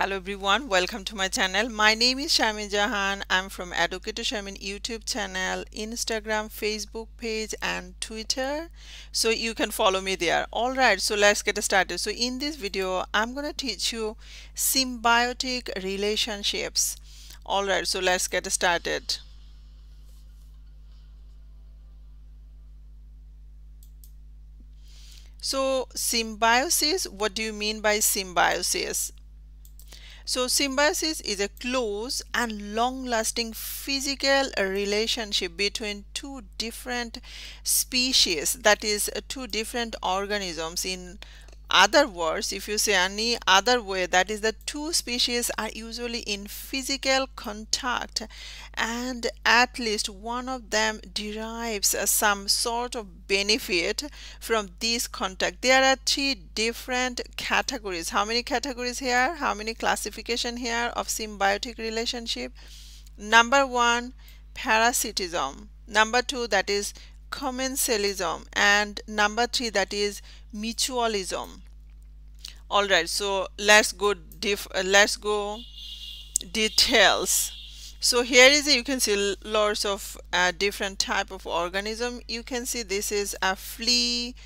Hello everyone, welcome to my channel. My name is Sharmin Jahan. I'm from Educator Sharmin YouTube channel, Instagram, Facebook page and Twitter. So you can follow me there. Alright, so let's get started. So in this video, I'm going to teach you symbiotic relationships. Alright, so let's get started. So symbiosis, what do you mean by symbiosis? So symbiosis is a close and long-lasting physical relationship between two different species, that is two different organisms in other words if you say any other way that is the two species are usually in physical contact and at least one of them derives some sort of benefit from this contact. There are three different categories. How many categories here? How many classification here of symbiotic relationship? Number one parasitism. Number two that is commensalism and number three that is mutualism. All right so let's go uh, let's go details. So here is a, you can see lots of uh, different type of organism. You can see this is a flea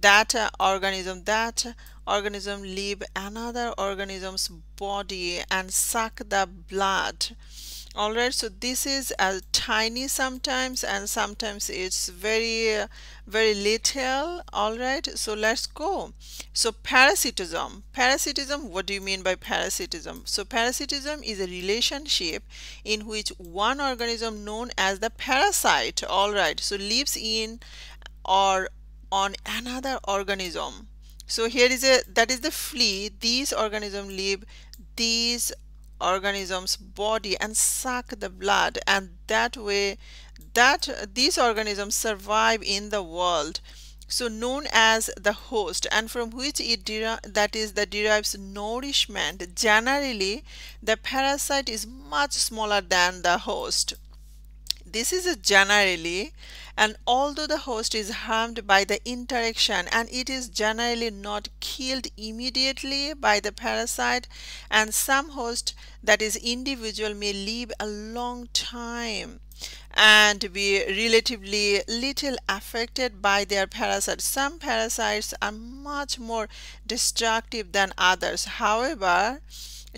that uh, organism that organism live another organism's body and suck the blood alright so this is a tiny sometimes and sometimes it's very very little. Alright so let's go. So parasitism. Parasitism what do you mean by parasitism? So parasitism is a relationship in which one organism known as the parasite alright so lives in or on another organism. So here is a that is the flea. These organisms live these organism's body and suck the blood and that way that these organisms survive in the world. So known as the host and from which it that is that derives nourishment generally the parasite is much smaller than the host this is generally and although the host is harmed by the interaction and it is generally not killed immediately by the parasite and some host that is individual may live a long time and be relatively little affected by their parasites. Some parasites are much more destructive than others. However,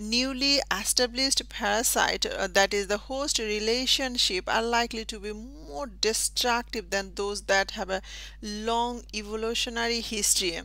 newly established parasite uh, that is the host relationship are likely to be more destructive than those that have a long evolutionary history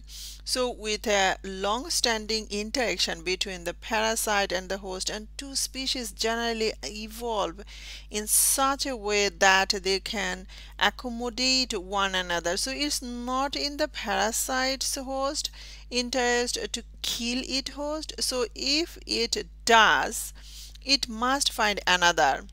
so with a long-standing interaction between the parasite and the host and two species generally evolve in such a way that they can accommodate one another. So it's not in the parasite's host interest to kill its host. So if it does it must find another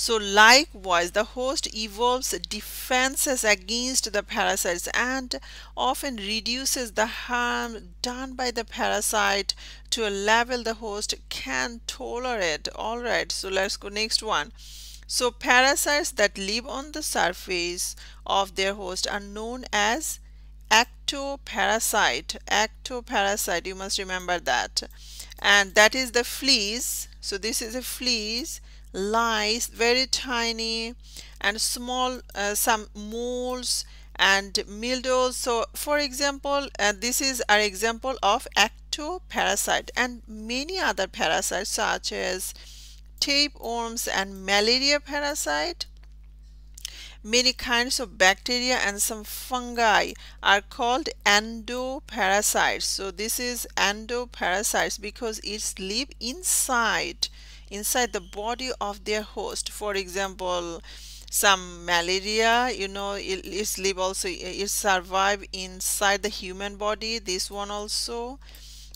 so likewise the host evolves defenses against the parasites and often reduces the harm done by the parasite to a level the host can tolerate. Alright so let's go next one. So parasites that live on the surface of their host are known as ectoparasite. Ectoparasite you must remember that. And that is the fleas. So this is a fleas lice very tiny and small uh, some molds and mildews so for example uh, this is an example of ectoparasite and many other parasites such as tapeworms and malaria parasite Many kinds of bacteria and some fungi are called endoparasites. So this is endoparasites because it's live inside inside the body of their host. For example, some malaria you know it, it's live also it survive inside the human body this one also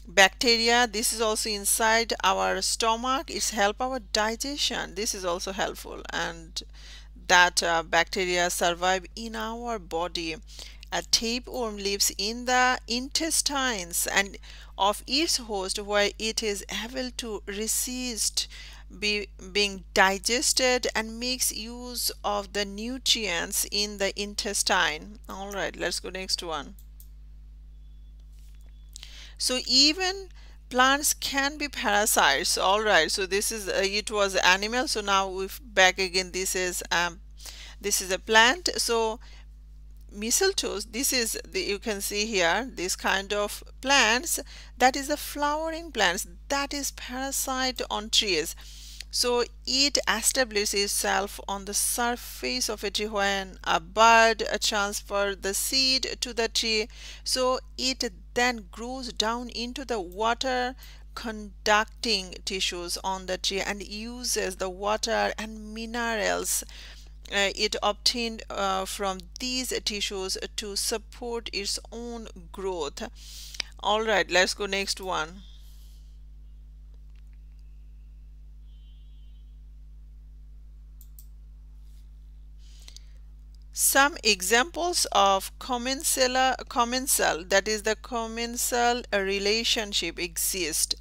bacteria this is also inside our stomach it's help our digestion this is also helpful and that uh, bacteria survive in our body. A tapeworm lives in the intestines and of its host where it is able to resist be, being digested and makes use of the nutrients in the intestine. Alright, let's go next one. So even plants can be parasites all right so this is uh, it was animal so now we back again this is um this is a plant so mistletoes this is the, you can see here this kind of plants that is the flowering plants that is parasite on trees. So it establishes itself on the surface of a tree when a bird transfers the seed to the tree. So it then grows down into the water conducting tissues on the tree and uses the water and minerals it obtained uh, from these tissues to support its own growth. All right let's go next one. Some examples of commensal commensal that is the commensal relationship exist.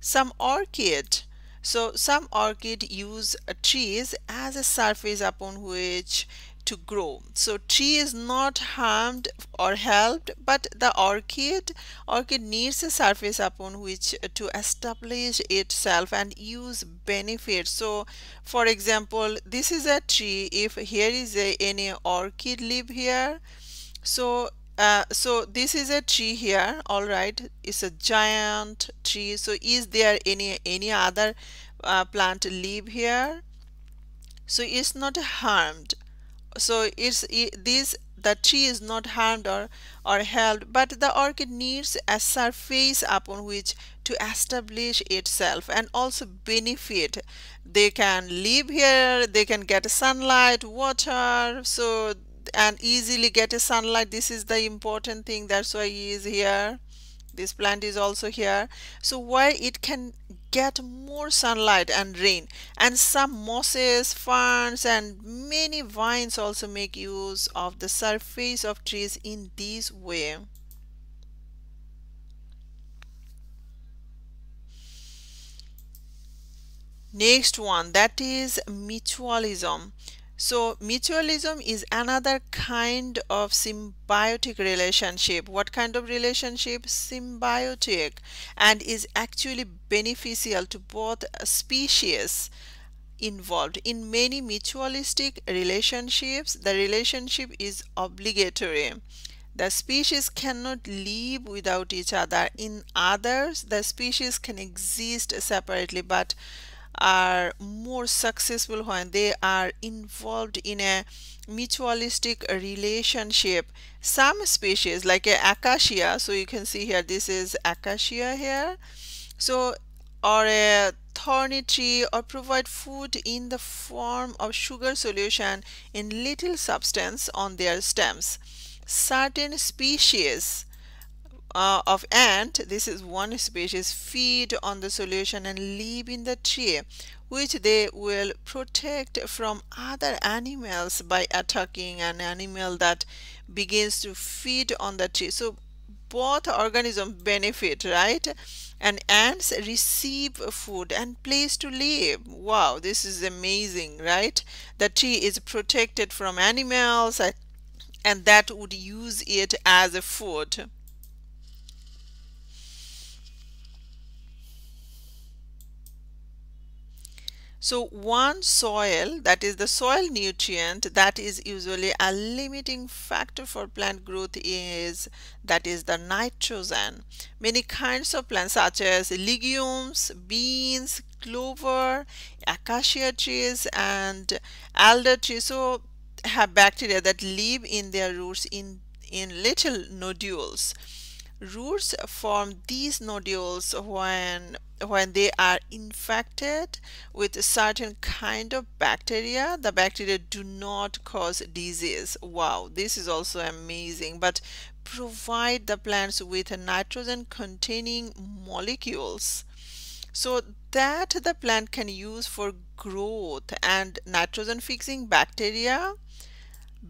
Some orchid so some orchid use trees as a surface upon which to grow. So tree is not harmed or helped, but the orchid orchid needs a surface upon which to establish itself and use benefits. So for example, this is a tree. If here is a any orchid live here, so uh, so this is a tree here all right. It's a giant tree. So is there any any other uh, plant live here? So it's not harmed. So it's it, this the tree is not harmed or or held but the orchid needs a surface upon which to establish itself and also benefit. They can live here they can get sunlight water. So and easily get a sunlight. This is the important thing. That's why he is here. This plant is also here. So why it can get more sunlight and rain? And some mosses ferns and many vines also make use of the surface of trees in this way. Next one that is mutualism so mutualism is another kind of symbiotic relationship. What kind of relationship? Symbiotic and is actually beneficial to both species involved. In many mutualistic relationships, the relationship is obligatory. The species cannot live without each other. In others, the species can exist separately but are more successful when they are involved in a mutualistic relationship. Some species like a acacia so you can see here this is acacia here. So or a thorny tree or provide food in the form of sugar solution in little substance on their stems. Certain species uh, of ant. This is one species feed on the solution and live in the tree which they will protect from other animals by attacking an animal that begins to feed on the tree. So both organisms benefit right? And ants receive food and place to live. Wow this is amazing right? The tree is protected from animals and that would use it as a food So one soil that is the soil nutrient that is usually a limiting factor for plant growth is that is the nitrogen. Many kinds of plants such as legumes, beans, clover, acacia trees and alder trees so have bacteria that live in their roots in, in little nodules roots form these nodules when when they are infected with a certain kind of bacteria the bacteria do not cause disease. Wow this is also amazing. But provide the plants with nitrogen containing molecules so that the plant can use for growth and nitrogen fixing bacteria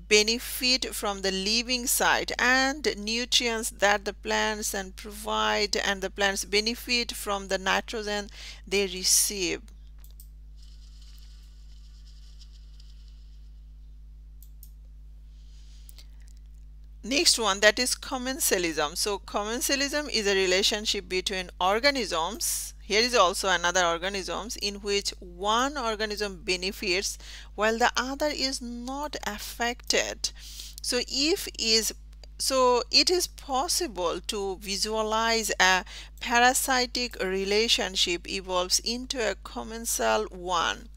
benefit from the living side and nutrients that the plants and provide and the plants benefit from the nitrogen they receive. Next one that is commensalism. So commensalism is a relationship between organisms here is also another organisms in which one organism benefits while the other is not affected. So if is so it is possible to visualize a parasitic relationship evolves into a commensal one.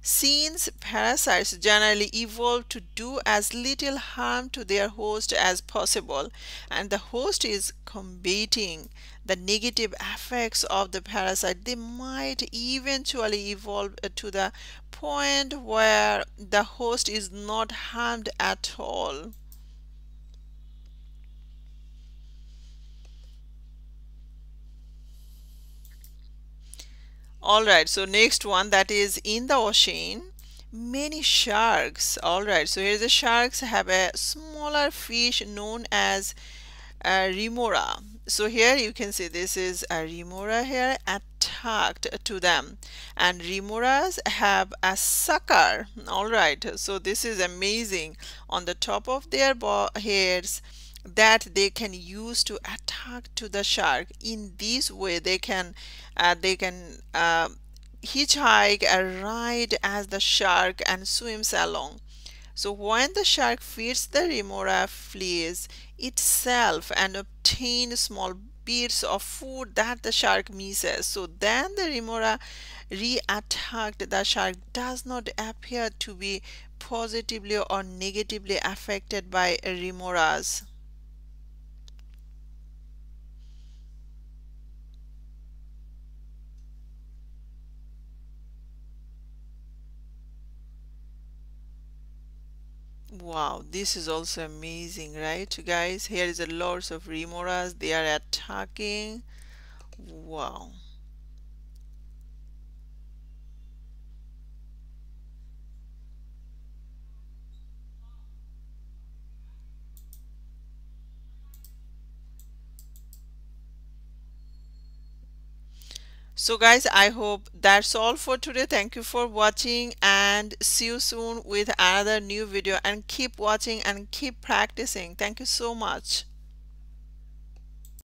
Since parasites generally evolve to do as little harm to their host as possible and the host is combating the negative effects of the parasite they might eventually evolve uh, to the point where the host is not harmed at all. All right so next one that is in the ocean many sharks. All right so here's the sharks have a smaller fish known as remora so here you can see this is a remora here attacked to them. And remoras have a sucker. All right. So this is amazing. On the top of their heads that they can use to attack to the shark. In this way they can uh, they can uh, hitchhike a ride as the shark and swims along so when the shark feeds the remora flees itself and obtain small bits of food that the shark misses so then the remora re-attacked the shark does not appear to be positively or negatively affected by remoras Wow, this is also amazing, right, guys? Here is a lots of remoras. They are attacking. Wow. So guys i hope that's all for today. Thank you for watching and see you soon with another new video. And keep watching and keep practicing. Thank you so much